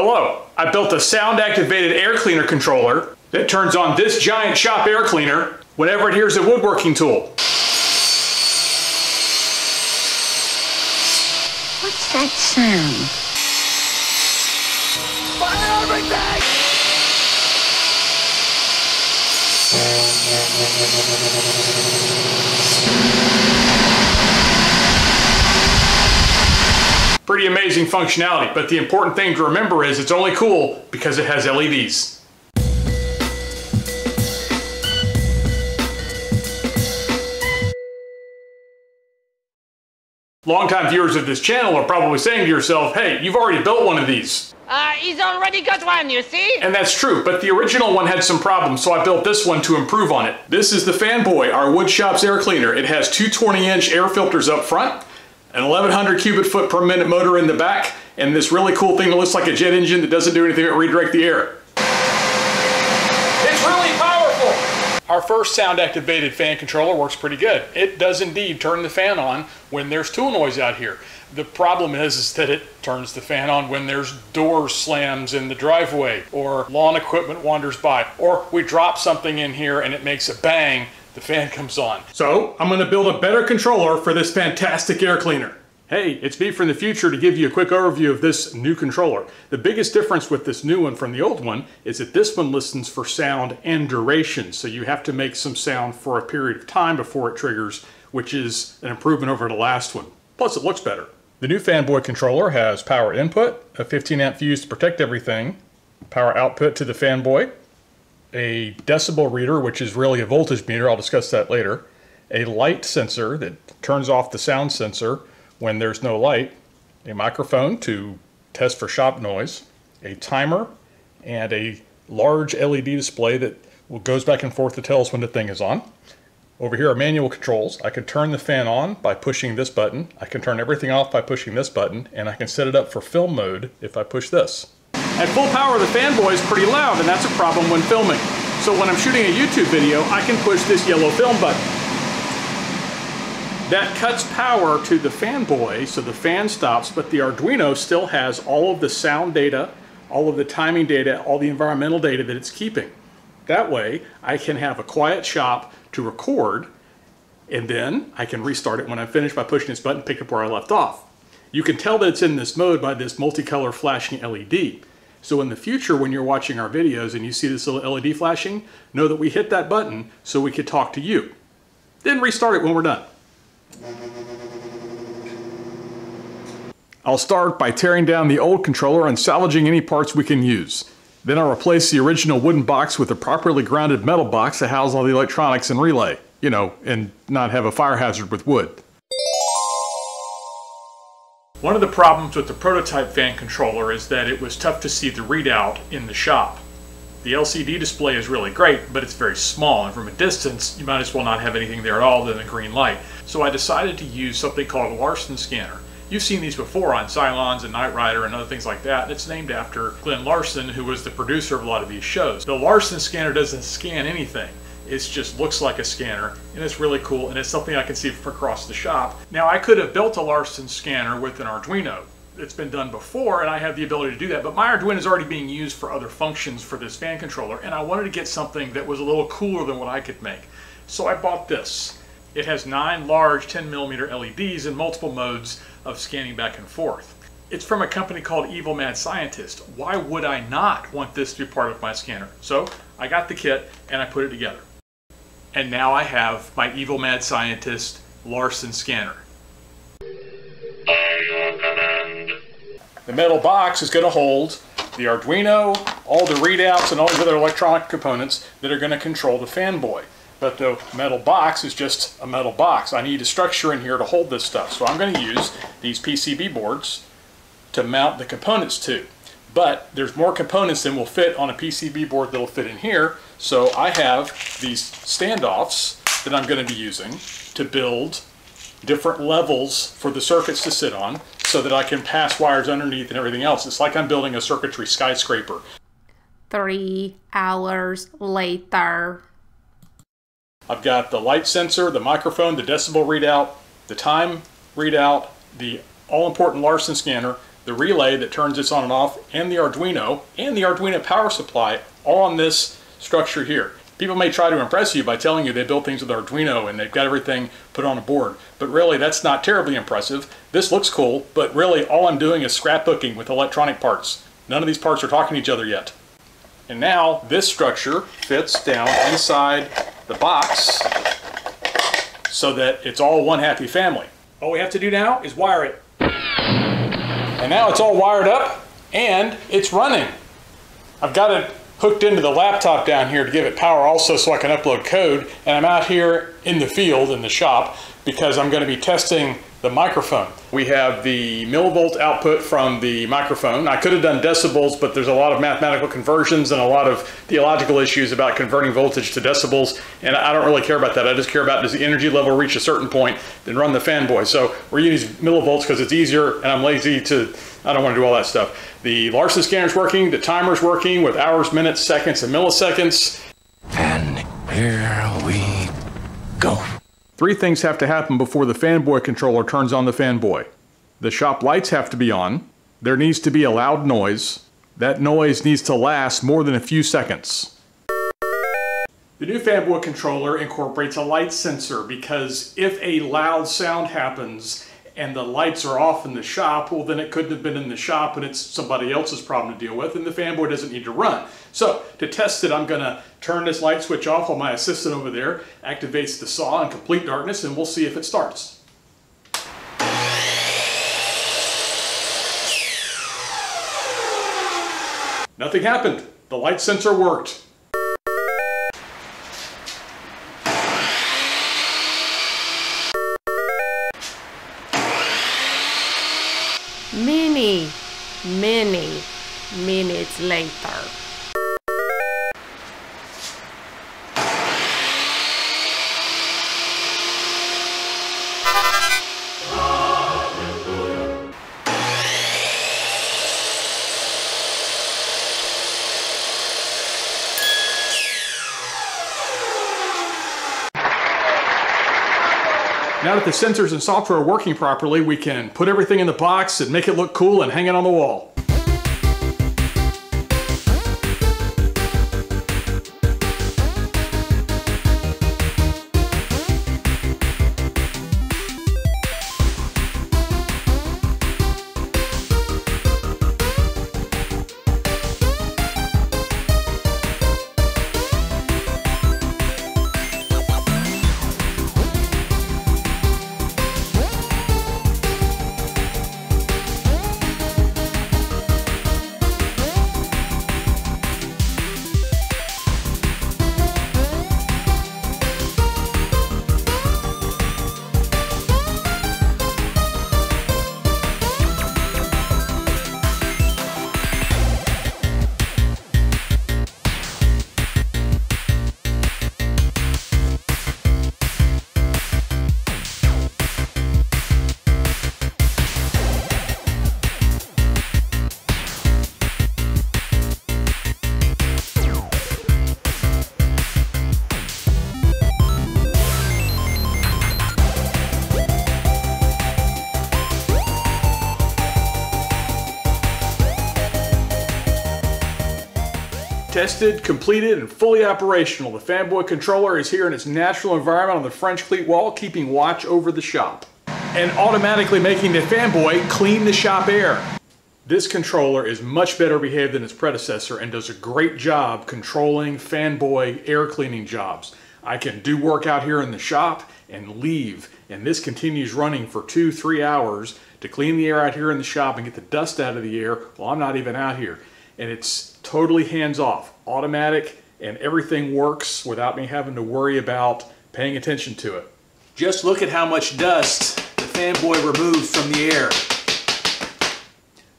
Hello, I built a sound activated air cleaner controller that turns on this giant shop air cleaner whenever it hears a woodworking tool. What's that sound? Fire everything! Amazing functionality, but the important thing to remember is it's only cool because it has LEDs. Longtime viewers of this channel are probably saying to yourself, hey, you've already built one of these. Uh, he's already got one, you see? And that's true, but the original one had some problems, so I built this one to improve on it. This is the Fanboy, our wood shop's air cleaner. It has two 20-inch air filters up front, an 1100 cubic foot per minute motor in the back, and this really cool thing that looks like a jet engine that doesn't do anything but redirect the air. It's really powerful! Our first sound activated fan controller works pretty good. It does indeed turn the fan on when there's tool noise out here. The problem is, is that it turns the fan on when there's door slams in the driveway or lawn equipment wanders by or we drop something in here and it makes a bang, the fan comes on. So I'm gonna build a better controller for this fantastic air cleaner. Hey, it's me from the future to give you a quick overview of this new controller. The biggest difference with this new one from the old one is that this one listens for sound and duration, so you have to make some sound for a period of time before it triggers, which is an improvement over the last one. Plus it looks better. The new Fanboy controller has power input, a 15 amp fuse to protect everything, power output to the Fanboy, a decibel reader, which is really a voltage meter, I'll discuss that later, a light sensor that turns off the sound sensor when there's no light, a microphone to test for shop noise, a timer, and a large LED display that goes back and forth to tell us when the thing is on. Over here are manual controls. I can turn the fan on by pushing this button. I can turn everything off by pushing this button, and I can set it up for film mode if I push this. At full power, the Fanboy is pretty loud, and that's a problem when filming. So when I'm shooting a YouTube video, I can push this yellow film button. That cuts power to the Fanboy, so the fan stops, but the Arduino still has all of the sound data, all of the timing data, all the environmental data that it's keeping. That way, I can have a quiet shop to record, and then I can restart it when I'm finished by pushing this button, pick up where I left off. You can tell that it's in this mode by this multicolor flashing LED. So in the future, when you're watching our videos and you see this little LED flashing, know that we hit that button so we could talk to you. Then restart it when we're done. I'll start by tearing down the old controller and salvaging any parts we can use. Then I'll replace the original wooden box with a properly grounded metal box to house all the electronics and relay. You know, and not have a fire hazard with wood. One of the problems with the prototype fan controller is that it was tough to see the readout in the shop. The LCD display is really great, but it's very small, and from a distance, you might as well not have anything there at all than a green light. So I decided to use something called a Larson scanner. You've seen these before on Cylons and Knight Rider and other things like that. and It's named after Glen Larson, who was the producer of a lot of these shows. The Larson scanner doesn't scan anything. It just looks like a scanner, and it's really cool, and it's something I can see from across the shop. Now, I could have built a Larson scanner with an Arduino. It's been done before, and I have the ability to do that, but my Arduino is already being used for other functions for this fan controller, and I wanted to get something that was a little cooler than what I could make. So I bought this. It has nine large 10 millimeter LEDs in multiple modes of scanning back and forth. It's from a company called Evil Mad Scientist. Why would I not want this to be part of my scanner? So I got the kit and I put it together. And now I have my Evil Mad Scientist Larson scanner. The metal box is going to hold the Arduino, all the readouts, and all the other electronic components that are going to control the fanboy. But the metal box is just a metal box. I need a structure in here to hold this stuff. So I'm going to use these PCB boards to mount the components to. But there's more components than will fit on a PCB board that'll fit in here. So I have these standoffs that I'm going to be using to build different levels for the circuits to sit on so that I can pass wires underneath and everything else. It's like I'm building a circuitry skyscraper. Three hours later. I've got the light sensor, the microphone, the decibel readout, the time readout, the all-important Larson scanner, the relay that turns this on and off, and the Arduino, and the Arduino power supply all on this structure here. People may try to impress you by telling you they built things with Arduino and they've got everything put on a board, but really that's not terribly impressive. This looks cool, but really all I'm doing is scrapbooking with electronic parts. None of these parts are talking to each other yet. And now this structure fits down inside the box so that it's all one happy family. All we have to do now is wire it. And now it's all wired up and it's running. I've got it hooked into the laptop down here to give it power also so I can upload code. And I'm out here in the field, in the shop, because I'm going to be testing the microphone. We have the millivolt output from the microphone. I could have done decibels, but there's a lot of mathematical conversions and a lot of theological issues about converting voltage to decibels, and I don't really care about that. I just care about does the energy level reach a certain point, then run the fanboy. So we're using millivolts because it's easier, and I'm lazy to, I don't want to do all that stuff. The Larson scanner's working, the timer's working with hours, minutes, seconds, and milliseconds. And here we go. Three things have to happen before the fanboy controller turns on the fanboy. The shop lights have to be on, there needs to be a loud noise, that noise needs to last more than a few seconds. The new fanboy controller incorporates a light sensor because if a loud sound happens and the lights are off in the shop, well then it couldn't have been in the shop and it's somebody else's problem to deal with and the fanboy doesn't need to run. So to test it, I'm gonna turn this light switch off while my assistant over there activates the saw in complete darkness and we'll see if it starts. Nothing happened. The light sensor worked. Many, many minutes later. Now that the sensors and software are working properly, we can put everything in the box and make it look cool and hang it on the wall. Tested, completed, and fully operational. The Fanboy controller is here in its natural environment on the French cleat wall, keeping watch over the shop. And automatically making the Fanboy clean the shop air. This controller is much better behaved than its predecessor and does a great job controlling Fanboy air cleaning jobs. I can do work out here in the shop and leave, and this continues running for two, three hours to clean the air out here in the shop and get the dust out of the air while I'm not even out here. And it's totally hands off, automatic, and everything works without me having to worry about paying attention to it. Just look at how much dust the Fanboy removes from the air.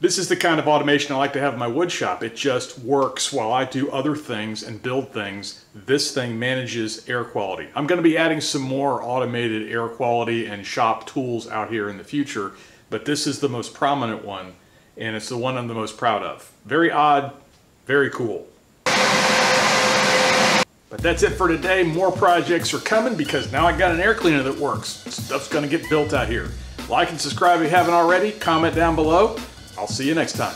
This is the kind of automation I like to have in my wood shop. It just works while I do other things and build things. This thing manages air quality. I'm going to be adding some more automated air quality and shop tools out here in the future, but this is the most prominent one, and it's the one I'm the most proud of. Very odd, very cool. But that's it for today. More projects are coming because now I got an air cleaner that works. Stuff's to get built out here. Like and subscribe if you haven't already. Comment down below. I'll see you next time.